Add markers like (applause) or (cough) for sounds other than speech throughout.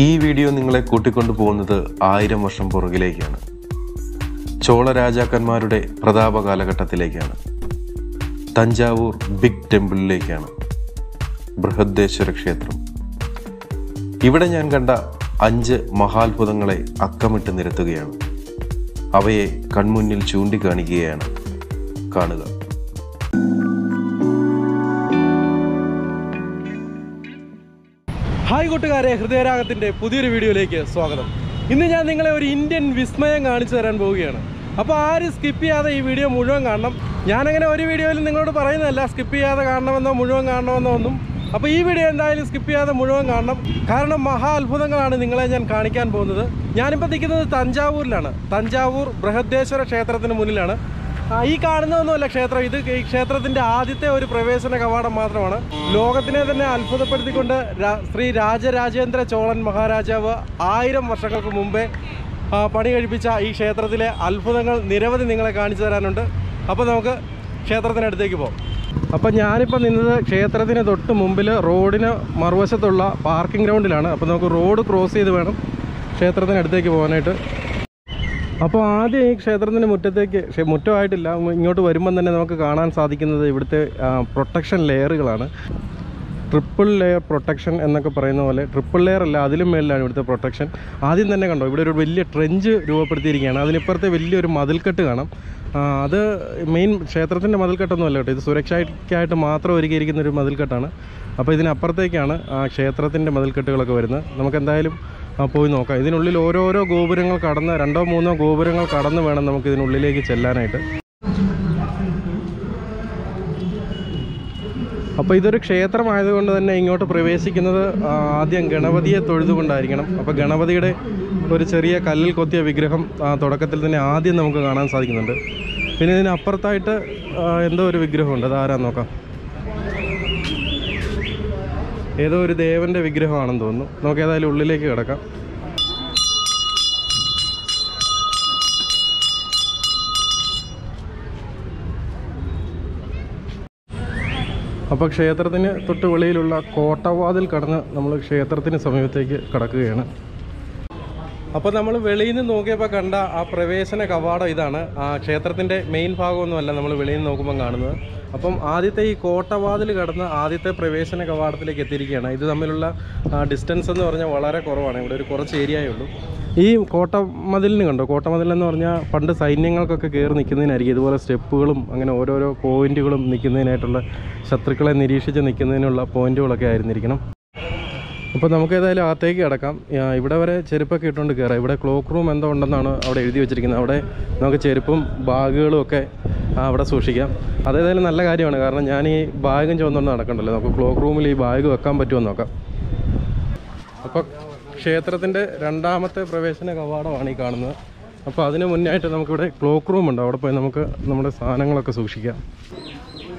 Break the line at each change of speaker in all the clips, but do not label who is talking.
ഈ വീഡിയോ നിങ്ങളെ കൂട്ടിക്കൊണ്ടു പോകുന്നത് ആയിരം വർഷം പുറകിലേക്കാണ്. ചോള രാജാക്കന്മാരുടെ പ്രതാപ കാലഘട്ടത്തിലേക്കാണ്. തഞ്ചാവൂർ ബിഗ് ടെമ്പിളിലേക്കാണ്. ബൃഹദ്ദേശ്വര ക്ഷേത്രം. ഇവിടെ ഞാൻ കണ്ട അഞ്ച് മഹാത്ഭുതങ്ങളെ അക്കമിട്ട് നിരത്തുകയാണ്. അവയെ കൺമുന്നിൽ ചൂണ്ടിക്കാണിക്കുകയാണ് കാണുക.
കൂട്ടുകാരെ ഹൃദയരാഗത്തിന്റെ പുതിയൊരു വീഡിയോയിലേക്ക് സ്വാഗതം. ഇന്ന് ഞാൻ നിങ്ങളെ ഒരു ഇന്ത്യൻ വിസ്മയം കാണിച്ചു തരാൻ പോവുകയാണ്. അപ്പോൾ ആരും സ്കിപ്പ് ചെയ്യാതെ ഈ വീഡിയോ മുഴുവൻ കാണണം. ഞാനങ്ങനെ ഒരു വീഡിയോയിൽ നിങ്ങളോട് പറയുന്നതല്ല സ്കിപ്പ് ചെയ്യാതെ കാണണമെന്നോ മുഴുവൻ കാണണമെന്നോ ഒന്നും. അപ്പോൾ ഈ വീഡിയോ എന്തായാലും സ്കിപ്പ് ചെയ്യാതെ മുഴുവൻ കാണണം. കാരണം മഹാ അത്ഭുതങ്ങളാണ് നിങ്ങളെ ഞാൻ കാണിക്കാൻ പോകുന്നത്. ഞാനിപ്പോൾ നിൽക്കുന്നത് തഞ്ചാവൂരിലാണ്. തഞ്ചാവൂർ ബൃഹദേശ്വര ക്ഷേത്രത്തിന് മുന്നിലാണ്. ഈ കാണുന്നതൊന്നുമല്ല ക്ഷേത്രം. ഇത് ഈ ക്ഷേത്രത്തിന്റെ ആദ്യത്തെ ഒരു പ്രവേശന കവാടം മാത്രമാണ്. ലോകത്തിനെ തന്നെ അത്ഭുതപ്പെടുത്തിക്കൊണ്ട് ശ്രീ രാജരാജേന്ദ്ര ചോളൻ മഹാരാജാവ് ആയിരം വർഷങ്ങൾക്ക് മുമ്പേ പണി കഴിപ്പിച്ച ഈ ക്ഷേത്രത്തിലെ അത്ഭുതങ്ങൾ നിരവധി നിങ്ങളെ കാണിച്ചു തരാനുണ്ട്. അപ്പോൾ നമുക്ക് ക്ഷേത്രത്തിനടുത്തേക്ക് പോകാം. അപ്പം ഞാനിപ്പോൾ നിന്നത് ക്ഷേത്രത്തിന് തൊട്ട് മുമ്പിൽ റോഡിന് മറുവശത്തുള്ള പാർക്കിംഗ് ഗ്രൗണ്ടിലാണ്. അപ്പോൾ നമുക്ക് റോഡ് ക്രോസ് ചെയ്ത് വേണം ക്ഷേത്രത്തിനടുത്തേക്ക് പോകാനായിട്ട്. അപ്പോൾ ആദ്യം ഈ ക്ഷേത്രത്തിന്റെ മുറ്റത്തേക്ക് മുറ്റമായിട്ടില്ല ഇങ്ങോട്ട് വരുമ്പം തന്നെ നമുക്ക് കാണാൻ സാധിക്കുന്നത് ഇവിടുത്തെ പ്രൊട്ടക്ഷൻ ലെയറുകളാണ് ട്രിപ്പിൾ ലെയർ പ്രൊട്ടക്ഷൻ എന്നൊക്കെ പറയുന്ന പോലെ ട്രിപ്പിൾ ലെയർ അല്ല അതിലും മേലിലാണ് ഇവിടുത്തെ പ്രൊട്ടക്ഷൻ ആദ്യം തന്നെ കണ്ടോ ഇവിടെ ഒരു വലിയ ട്രെഞ്ച് രൂപപ്പെടുത്തിയിരിക്കുകയാണ്. അതിനിപ്പുറത്തെ വലിയൊരു മതിൽക്കെട്ട് കാണാം. അത് മെയിൻ ക്ഷേത്രത്തിന്റെ മതിൽക്കെട്ടൊന്നും അല്ല കേട്ടോ ഇത് സുരക്ഷയ്ക്കായിട്ട് മാത്രം ഒരുക്കിയിരിക്കുന്ന ഒരു മതിൽക്കെട്ടാണ്. അപ്പോൾ ഇതിനപ്പുറത്തേക്കാണ് ക്ഷേത്രത്തിന്റെ മതിൽക്കെട്ടുകളൊക്കെ വരുന്നത്. നമുക്ക് എന്തായാലും പോയി നോക്കാം. ഇതിനുള്ളിൽ ഓരോരോ ഗോപുരങ്ങൾ കടന്ന് രണ്ടോ മൂന്നോ ഗോപുരങ്ങൾ കടന്ന് വേണം നമുക്ക് ഇതിനുള്ളിലേക്ക് ചെല്ലാനായിട്ട്. അപ്പോൾ ഇതൊരു ക്ഷേത്രമായതുകൊണ്ട് തന്നെ ഇങ്ങോട്ട് പ്രവേശിക്കുന്നത് ആദ്യം ഗണപതിയെ തൊഴുതുകൊണ്ടായിരിക്കണം. അപ്പോൾ ഗണപതിയുടെ ഒരു ചെറിയ കല്ലിൽ കൊത്തിയ വിഗ്രഹം തുടക്കത്തിൽ തന്നെ ആദ്യം നമുക്ക് കാണാൻ സാധിക്കുന്നുണ്ട്. പിന്നെ ഇതിനപ്പുറത്തായിട്ട് എന്തോ ഒരു വിഗ്രഹമുണ്ട്. അത് ആരാന്ന് നോക്കാം. ഏതോ ഒരു ദേവന്റെ വിഗ്രഹമാണെന്ന് തോന്നുന്നു. നമുക്ക് ഏതായാലും ഉള്ളിലേക്ക് കിടക്കാം. അപ്പോൾ ക്ഷേത്രത്തിന് തൊട്ട് വെളിയിലുള്ള കോട്ടവാതിൽ കടന്ന് നമ്മൾ ക്ഷേത്രത്തിന് സമീപത്തേക്ക് കടക്കുകയാണ്. അപ്പോൾ നമ്മൾ വെളിയിൽ നിന്ന് നോക്കിയപ്പോൾ കണ്ട ആ പ്രവേശന കവാടം ഇതാണ്. ആ ക്ഷേത്രത്തിന്റെ മെയിൻ ഭാഗമൊന്നുമല്ല നമ്മൾ വെളിയിൽ നിന്ന് നോക്കുമ്പോൾ കാണുന്നത്. അപ്പം ആദ്യത്തെ ഈ കോട്ടവാതിൽ കടന്ന് ആദ്യത്തെ പ്രവേശന കവാടത്തിലേക്ക് എത്തിയിരിക്കുകയാണ്. ഇത് തമ്മിലുള്ള ഡിസ്റ്റൻസ് എന്ന് പറഞ്ഞാൽ വളരെ കുറവാണ്. ഇവിടെ ഒരു കുറച്ച് ഏരിയയേ ഉള്ളൂ. ഈ കോട്ടമതിലിന് കണ്ടോ? കോട്ടമതിൽ എന്ന് പറഞ്ഞാൽ പണ്ട് സൈന്യങ്ങൾക്കൊക്കെ കയറി നിൽക്കുന്നതിനായിരിക്കും. ഇതുപോലെ സ്റ്റെപ്പുകളും അങ്ങനെ ഓരോരോ പോയിന്റുകളും നിൽക്കുന്നതിനായിട്ടുള്ള ശത്രുക്കളെ നിരീക്ഷിച്ച് നിൽക്കുന്നതിനുള്ള പോയിന്റുകളൊക്കെ ആയിരുന്നിരിക്കണം. അപ്പോൾ നമുക്ക് ഏതായാലും അകത്തേക്ക് കിടക്കാം. ഇവിടെ വരെ ചെരുപ്പൊക്കെ ഇട്ടുകൊണ്ട് കയറാം ഇവിടെ ക്ലോക്ക് റൂം എന്തോ ഉണ്ടെന്നാണ് അവിടെ എഴുതി വെച്ചിരിക്കുന്നത്. അവിടെ നമുക്ക് ചെരുപ്പും ബാഗുകളും ഒക്കെ അവിടെ സൂക്ഷിക്കാം. അതേതായാലും നല്ല കാര്യമാണ്. കാരണം ഞാൻ ഈ ബാഗും ചുവന്നുകൊണ്ട് നടക്കണ്ടല്ലോ. നമുക്ക് ക്ലോക്ക് റൂമിൽ ഈ ബാഗ് വെക്കാൻ പറ്റുമോ നോക്കാം. അപ്പോൾ ക്ഷേത്രത്തിന്റെ രണ്ടാമത്തെ പ്രവേശന കവാടമാണ് ഈ കാണുന്നത്. അപ്പോൾ അതിന് മുന്നായിട്ട് നമുക്കിവിടെ ക്ലോക്ക് റൂം ഉണ്ട്. അവിടെ പോയി നമുക്ക് നമ്മുടെ സാധനങ്ങളൊക്കെ സൂക്ഷിക്കാം.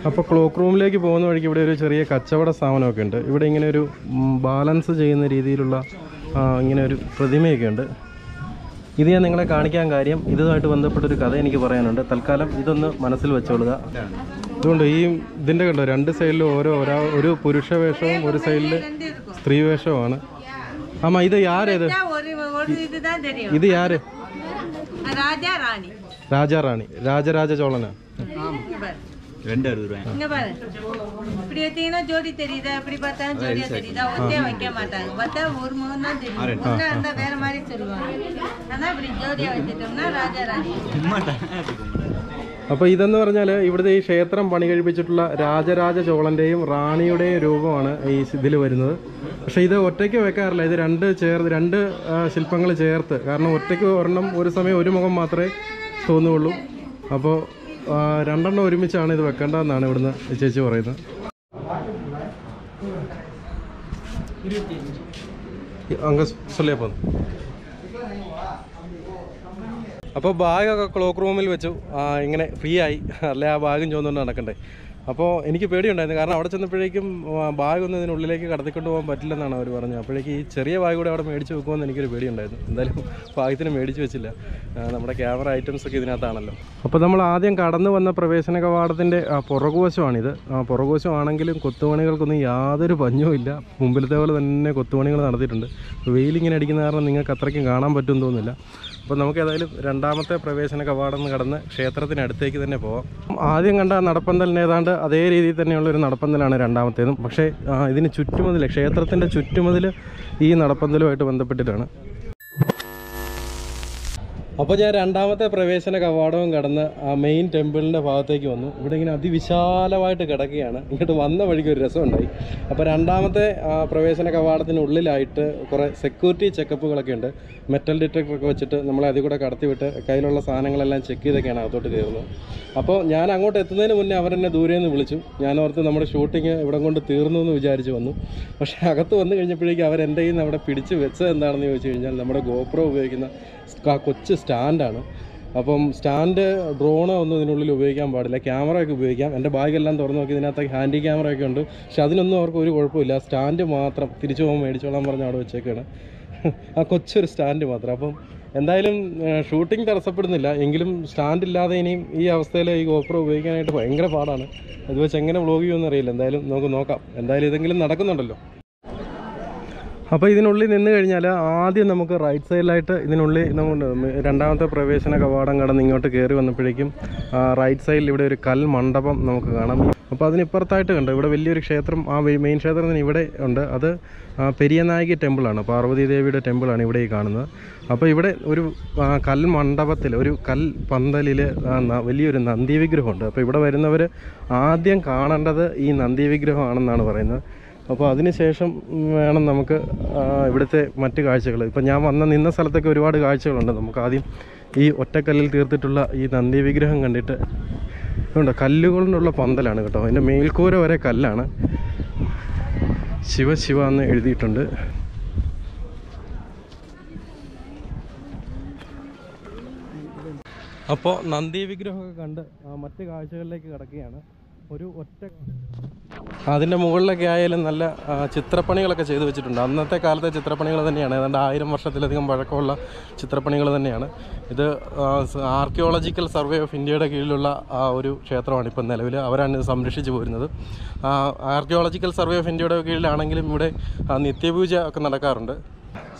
അപ്പോൾ ക്ലോക്ക് റൂമിലേക്ക് പോകുന്ന വഴിക്ക് ഇവിടെ ഒരു ചെറിയ കച്ചവട സ്ഥാപനമൊക്കെ ഉണ്ട്. ഇവിടെ ഇങ്ങനെ ഒരു ബാലൻസ് ചെയ്യുന്ന രീതിയിലുള്ള ഇങ്ങനെ ഒരു പ്രതിമയൊക്കെ ഉണ്ട്. ഇത് ഞാൻ നിങ്ങളെ കാണിക്കാൻ കാര്യം ഇതുമായിട്ട് ബന്ധപ്പെട്ടൊരു കഥ എനിക്ക് പറയാനുണ്ട്. തൽക്കാലം ഇതൊന്ന് മനസ്സിൽ വെച്ചോളുക. അതുകൊണ്ട് ഈ ഇതിന്റെ കണ്ടോ രണ്ട് സൈഡിലും ഓരോ ഒരാ ഒരു പുരുഷ വേഷവും ഒരു സൈഡിൽ സ്ത്രീ വേഷവുമാണ്. അമ്മ ഇത്
ആരേത്
ഇത്?
ആര് രാജാറാണി.
രാജാറാണി. രാജരാജ
ചോളനാണ്
ரெண்டு அறுபது ரூபாய்
இங்க பாரு இப்படி வச்சீங்கன்னா ஜோடி தெரியுதா இப்படி பார்த்தா ஜோடியா தெரியுதா ஒத்தையா வைக்க மாட்டாங்க பார்த்தா ஒரு முகம் தான் தெரியும் ஒன்னா இருந்தா வேற மாதிரி சொல்லுவாங்க ஆனா இப்படி ஜோடியா வச்சுட்டோம்னா ராஜா ராணி
അപ്പോൾ ഇതെന്ന് പറഞ്ഞാൽ ഇവിടുത്തെ ഈ ക്ഷേത്രം പണി കഴിപ്പിച്ചിട്ടുള്ള രാജരാജ ചോളൻ്റെയും റാണിയുടെയും രൂപമാണ് ഈ ഇതിൽ വരുന്നത് പക്ഷേ ഇത് ഒറ്റയ്ക്ക് വെക്കാറില്ല ഇത് രണ്ട് ചേർത്ത് രണ്ട് ശില്പങ്ങൾ ചേർത്ത് കാരണം ഒറ്റയ്ക്ക് ഒരെണ്ണം ഒരു സമയം ഒരു മുഖം മാത്രമേ തോന്നുകയുള്ളൂ അപ്പോൾ ആ, രണ്ടെണ്ണം ഒരുമിച്ചാണ് ഇത് വെക്കേണ്ടതെന്നാണ് ഇവിടുന്ന് ചേച്ചി പറയുന്നത്. അപ്പോൾ ബാഗൊക്കെ ക്ലോക്ക് റൂമിൽ വെച്ചു. ഇങ്ങനെ ഫ്രീ ആയി. അല്ലെ ആ ബാഗും ചോന്നുകൊണ്ട് നടക്കണ്ടേ. അപ്പോൾ എനിക്ക് പേടിയുണ്ടായിരുന്നു. കാരണം അവിടെ ചെന്നപ്പോഴേക്കും ബാഗ് ഒന്നും ഇതിനുള്ളിലേക്ക് കടത്തിക്കൊണ്ട് പോകാൻ പറ്റില്ലെന്നാണ് അവർ പറഞ്ഞത്. അപ്പോഴേക്ക് ഈ ചെറിയ ബാഗ് കൂടെ അവിടെ മേടിച്ച് വെക്കുമെന്ന് എനിക്കൊരു പേടിയുണ്ടായിരുന്നു. എന്തായാലും ഭാഗ്യത്തിന് മേടിച്ച് വെച്ചില്ല. നമ്മുടെ ക്യാമറ ഐറ്റംസ് ഒക്കെ ഇതിനകത്താണല്ലോ. അപ്പോൾ നമ്മൾ ആദ്യം കടന്നു വന്ന പ്രവേശന കവാടത്തിന്റെ പുറകുവശമാണിത്. പുറകുവശമാണെങ്കിലും കൊത്തുപണികൾക്കൊന്നും യാതൊരു പഞ്ഞവും ഇല്ല. മുമ്പിലത്തെ പോലെ തന്നെ കൊത്തുപണികൾ നടത്തിയിട്ടുണ്ട്. വെയിലിങ്ങനെ അടിക്കുന്ന കാരണം നിങ്ങൾക്ക് അത്രയ്ക്കും കാണാൻ പറ്റുമെന്ന് തോന്നുന്നില്ല. അപ്പോൾ നമുക്ക് ഏതായാലും രണ്ടാമത്തെ പ്രവേശന കവാടം എന്ന് കടന്ന് ക്ഷേത്രത്തിനടുത്തേക്ക് തന്നെ പോവാം. ആദ്യം കണ്ട നടപ്പന്തലിന് ഏതാണ്ട് അതേ രീതിയിൽ തന്നെയുള്ള ഒരു നടപ്പന്തലാണ് രണ്ടാമത്തേതും. പക്ഷേ ഇതിന് ചുറ്റുമതിൽ ക്ഷേത്രത്തിന്റെ ചുറ്റുമതിൽ ഈ നടപ്പന്തലുമായിട്ട് ബന്ധപ്പെട്ടിട്ടാണ്. അപ്പോൾ ഞാൻ രണ്ടാമത്തെ പ്രവേശന കവാടവും കടന്ന് ആ മെയിൻ ടെമ്പിളിന്റെ ഭാഗത്തേക്ക് വന്നു. ഇവിടെ ഇങ്ങനെ അതിവിശാലമായിട്ട് കിടക്കുകയാണ്. ഇങ്ങോട്ട് വന്ന വഴിക്ക് ഒരു രസമുണ്ടായി. അപ്പോൾ രണ്ടാമത്തെ പ്രവേശന കവാടത്തിനുള്ളിലായിട്ട് കുറേ സെക്യൂരിറ്റി ചെക്കപ്പുകളൊക്കെ ഉണ്ട്. മെറ്റൽ ഡിറ്റക്ടറൊക്കെ വെച്ചിട്ട് നമ്മളെ അതിൽ കൂടെ കടത്തിവിട്ട് കയ്യിലുള്ള സാധനങ്ങളെല്ലാം ചെക്ക് ചെയ്തൊക്കെയാണ് അകത്തോട്ട് കയറുന്നത്. അപ്പോൾ ഞാൻ അങ്ങോട്ട് എത്തുന്നതിന് മുന്നേ അവരെന്നെ ദൂരെ നിന്ന് വിളിച്ചു. ഞാൻ ഓർത്ത് നമ്മുടെ ഷൂട്ടിങ് ഇവിടെ കൊണ്ട് തീർന്നു എന്ന് വിചാരിച്ച് വന്നു. പക്ഷേ അകത്ത് വന്നു കഴിഞ്ഞപ്പോഴേക്കും അവർ എന്റെ കയ്യിൽ നിന്ന് അവിടെ പിടിച്ച് വെച്ചത് എന്താണെന്ന് ചോദിച്ചു കഴിഞ്ഞാൽ നമ്മുടെ ഗോപ്രോ ഉപയോഗിക്കുന്ന കൊച്ചു സ്റ്റാൻഡാണ്. അപ്പം സ്റ്റാൻഡ് ഡ്രോണോ ഒന്നും ഇതിനുള്ളിൽ ഉപയോഗിക്കാൻ പാടില്ല. ക്യാമറ ഒക്കെ ഉപയോഗിക്കാം. എന്റെ ബാഗെല്ലാം തുറന്നു നോക്കി ഇതിനകത്ത് ഹാൻഡി ക്യാമറ ഒക്കെ ഉണ്ട്. പക്ഷെ അതിനൊന്നും അവർക്ക് ഒരു കുഴപ്പമില്ല. സ്റ്റാൻഡ് മാത്രം തിരിച്ചു പോകാൻ മേടിച്ചോളാൻ പറഞ്ഞ് അവിടെ വെച്ചേക്കാണ്. (laughs) ആ കൊച്ചൊരു സ്റ്റാൻഡ് മാത്രം. അപ്പം എന്തായാലും ഷൂട്ടിംഗ് തടസ്സപ്പെടുന്നില്ല. എങ്കിലും സ്റ്റാൻഡ് ഇല്ലാതെ ഇനിയും ഈ അവസ്ഥയിൽ ഈ ഗോപ്രോ ഉപയോഗിക്കാനായിട്ട് ഭയങ്കര പാടാണ്. അത് വെച്ച് എങ്ങനെ വ്ളോഗ് ചെയ്യുമെന്ന് അറിയില്ല. എന്തായാലും നമുക്ക് നോക്കാം. എന്തായാലും ഇതെങ്കിലും നടക്കുന്നുണ്ടല്ലോ. അപ്പോൾ ഇതിനുള്ളിൽ നിന്ന് കഴിഞ്ഞാൽ ആദ്യം നമുക്ക് റൈറ്റ് സൈഡിലായിട്ട് ഇതിനുള്ളിൽ നമ്മൾ രണ്ടാമത്തെ പ്രവേശന കവാടം കടന്ന് ഇങ്ങോട്ട് കയറി വന്നപ്പോഴേക്കും റൈറ്റ് സൈഡിൽ ഇവിടെ ഒരു കൽ മണ്ഡപം നമുക്ക് കാണാം. അപ്പോൾ അതിനിപ്പുറത്തായിട്ട് കണ്ടു ഇവിടെ വലിയൊരു ക്ഷേത്രം ആ മെയിൻ മെയിൻ ക്ഷേത്രത്തിന് ഇവിടെ ഉണ്ട്. അത് പെരിയനായകി ടെമ്പിളാണ് പാർവതി ദേവിയുടെ ടെമ്പിളാണ് ഇവിടെ ഈ കാണുന്നത്. അപ്പോൾ ഇവിടെ ഒരു കൽ മണ്ഡപത്തിൽ ഒരു കൽ പന്തലിൽ വലിയൊരു നന്ദി വിഗ്രഹമുണ്ട്. അപ്പോൾ ഇവിടെ വരുന്നവർ ആദ്യം കാണേണ്ടത് ഈ നന്ദി വിഗ്രഹമാണെന്നാണ് പറയുന്നത്. അപ്പോൾ അതിനുശേഷം വേണം നമുക്ക് ഇവിടുത്തെ മറ്റ് കാഴ്ചകൾ ഇപ്പം ഞാൻ വന്ന നിന്ന സ്ഥലത്തൊക്കെ ഒരുപാട് കാഴ്ചകളുണ്ട് നമുക്ക്. ആദ്യം ഈ ഒറ്റക്കല്ലിൽ തീർത്തിട്ടുള്ള ഈ നന്ദി വിഗ്രഹം കണ്ടിട്ട് ഉണ്ട് കല്ലുകൊണ്ടുള്ള പന്തലാണ് കേട്ടോ. അതിന്റെ മേൽക്കൂര വരെ കല്ലാണ്. ശിവ ശിവ എന്ന് എഴുതിയിട്ടുണ്ട്. അപ്പോൾ നന്ദി വിഗ്രഹമൊക്കെ കണ്ട് മറ്റ് കാഴ്ചകളിലേക്ക് കിടക്കുകയാണ്. ഒരു ഒറ്റ അതിന്റെ മുകളിലൊക്കെ ആയാലും നല്ല ചിത്രപ്പണികളൊക്കെ ചെയ്തു വെച്ചിട്ടുണ്ട്. അന്നത്തെ കാലത്തെ ചിത്രപ്പണികൾ തന്നെയാണ്. ഏതാണ്ട് ആയിരം വർഷത്തിലധികം പഴക്കമുള്ള ചിത്രപ്പണികൾ തന്നെയാണ്. ഇത് ആർക്കിയോളജിക്കൽ സർവേ ഓഫ് ഇന്ത്യയുടെ കീഴിലുള്ള ഒരു ക്ഷേത്രമാണ് ഇപ്പം നിലവിൽ. അവരാണ് ഇത് സംരക്ഷിച്ചു പോരുന്നത്. ആർക്കിയോളജിക്കൽ സർവേ ഓഫ് ഇന്ത്യയുടെ കീഴിലാണെങ്കിലും ഇവിടെ നിത്യപൂജ ഒക്കെ നടക്കാറുണ്ട്.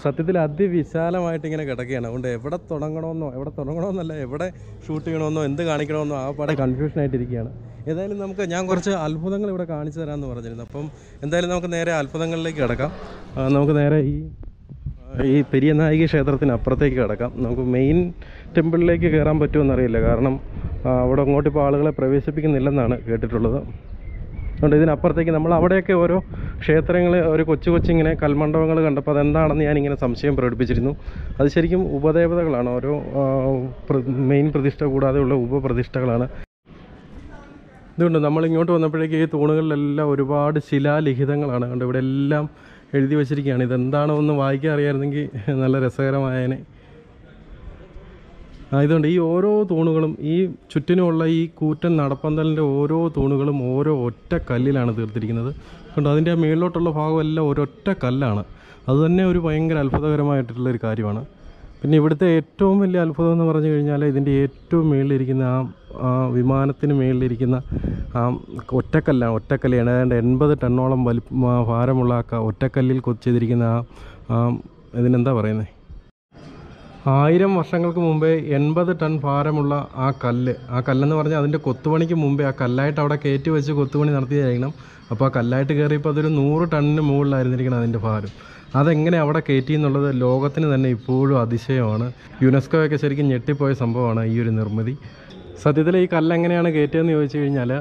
സത്യത്തിൽ അതിവിശാലമായിട്ട് ഇങ്ങനെ കിടക്കുകയാണ്. അതുകൊണ്ട് എവിടെ തുടങ്ങണമെന്നോ എവിടെ തുടങ്ങണമെന്നല്ല എവിടെ ഷൂട്ട് ചെയ്യണമെന്നോ എന്ത് കാണിക്കണമെന്നോ ആ പാടെ കൺഫ്യൂഷൻ ആയിട്ടിരിക്കുകയാണ്. ഏതായാലും നമുക്ക് ഞാൻ കുറച്ച് അത്ഭുതങ്ങൾ ഇവിടെ കാണിച്ചു തരാമെന്ന് പറഞ്ഞിരുന്നു. അപ്പം എന്തായാലും നമുക്ക് നേരെ അത്ഭുതങ്ങളിലേക്ക് കിടക്കാം. നമുക്ക് നേരെ ഈ ഈ പെരിയനായിക ക്ഷേത്രത്തിന് അപ്പുറത്തേക്ക് കിടക്കാം. നമുക്ക് മെയിൻ ടെമ്പിളിലേക്ക് കയറാൻ പറ്റുമെന്നറിയില്ല കാരണം അവിടെ അങ്ങോട്ട് ഇപ്പോൾ ആളുകളെ പ്രവേശിപ്പിക്കുന്നില്ലെന്നാണ് കേട്ടിട്ടുള്ളത്. അതുകൊണ്ട് ഇതിനപ്പുറത്തേക്ക് നമ്മൾ അവിടെയൊക്കെ ഓരോ ക്ഷേത്രങ്ങൾ ഒരു കൊച്ചു കൊച്ചിങ്ങനെ കൽമണ്ഡപങ്ങൾ കണ്ടപ്പോൾ അതെന്താണെന്ന് ഞാനിങ്ങനെ സംശയം പ്രകടിപ്പിച്ചിരുന്നു. അത് ശരിക്കും ഉപദേവതകളാണ്. ഓരോ മെയിൻ പ്രതിഷ്ഠ കൂടാതെയുള്ള ഉപപ്രതിഷ്ഠകളാണ്. ഇതുകൊണ്ട് നമ്മൾ ഇങ്ങോട്ട് വന്നപ്പോഴേക്ക് ഈ തൂണുകളിലെല്ലാം ഒരുപാട് ശിലാലിഖിതങ്ങളാണ്. കണ്ട് ഇവിടെ എല്ലാം എഴുതി വച്ചിരിക്കുകയാണ്. ഇതെന്താണോ ഒന്ന് വായിക്കാൻ അറിയാമായിരുന്നെങ്കിൽ നല്ല രസകരമായേനെ. ആയതുകൊണ്ട് ഈ ഓരോ തൂണുകളും ഈ ചുറ്റിനുമുള്ള ഈ കൂറ്റൻ നടപ്പന്തലിന്റെ ഓരോ തൂണുകളും ഓരോ ഒറ്റ കല്ലിലാണ് തീർത്തിരിക്കുന്നത്. കണ്ടോ അതിന്റെ മേളിലോട്ടുള്ള ഭാഗമെല്ലാം ഒരൊറ്റ കല്ലാണ്. അതുതന്നെ ഒരു ഭയങ്കര അത്ഭുതകരമായിട്ടുള്ള ഒരു കാര്യമാണ്. പിന്നെ ഇവിടുത്തെ ഏറ്റവും വലിയ അത്ഭുതം എന്ന് പറഞ്ഞു കഴിഞ്ഞാൽ ഇതിന്റെ ഏറ്റവും മുകളിലിരിക്കുന്ന ആ വിമാനത്തിന് മുകളിലിരിക്കുന്ന ആ ഒറ്റക്കല്ലാണ് ഒറ്റക്കല്ലാണ്. ഏതാണ്ട് എൺപത് ടണ്ണോളം വലി ഭാരമുള്ള ആ ഒറ്റക്കല്ലിൽ കൊത്തിയിരിക്കുന്ന ആ ഇതിനെന്താ പറയുന്നത് ആയിരം വർഷങ്ങൾക്ക് മുമ്പേ എൺപത് ടൺ ഭാരമുള്ള ആ കല്ല് ആ കല്ലെന്ന് പറഞ്ഞാൽ അതിന്റെ കൊത്തുപണിക്ക് മുമ്പേ ആ കല്ലായിട്ട് അവിടെ കയറ്റി വെച്ച് കൊത്തുപണി നടത്തിയായിരിക്കണം. അപ്പോൾ ആ കല്ലായിട്ട് കയറിയപ്പോൾ അതൊരു നൂറ് ടണ്ണിന് മുകളിലായിരുന്നിരിക്കണം അതിന്റെ ഭാരം. അതെങ്ങനെ അവിടെ കയറ്റി എന്നുള്ളത് ലോകത്തിന് തന്നെ ഇപ്പോഴും അതിശയമാണ്. യുനെസ്കോയൊക്കെ ശരിക്കും ഞെട്ടിപ്പോയ സംഭവമാണ് ഈ ഒരു നിർമ്മിതി. സത്യത്തിൽ ഈ കല്ല് എങ്ങനെയാണ് കയറ്റിയതെന്ന് ചോദിച്ചു കഴിഞ്ഞാൽ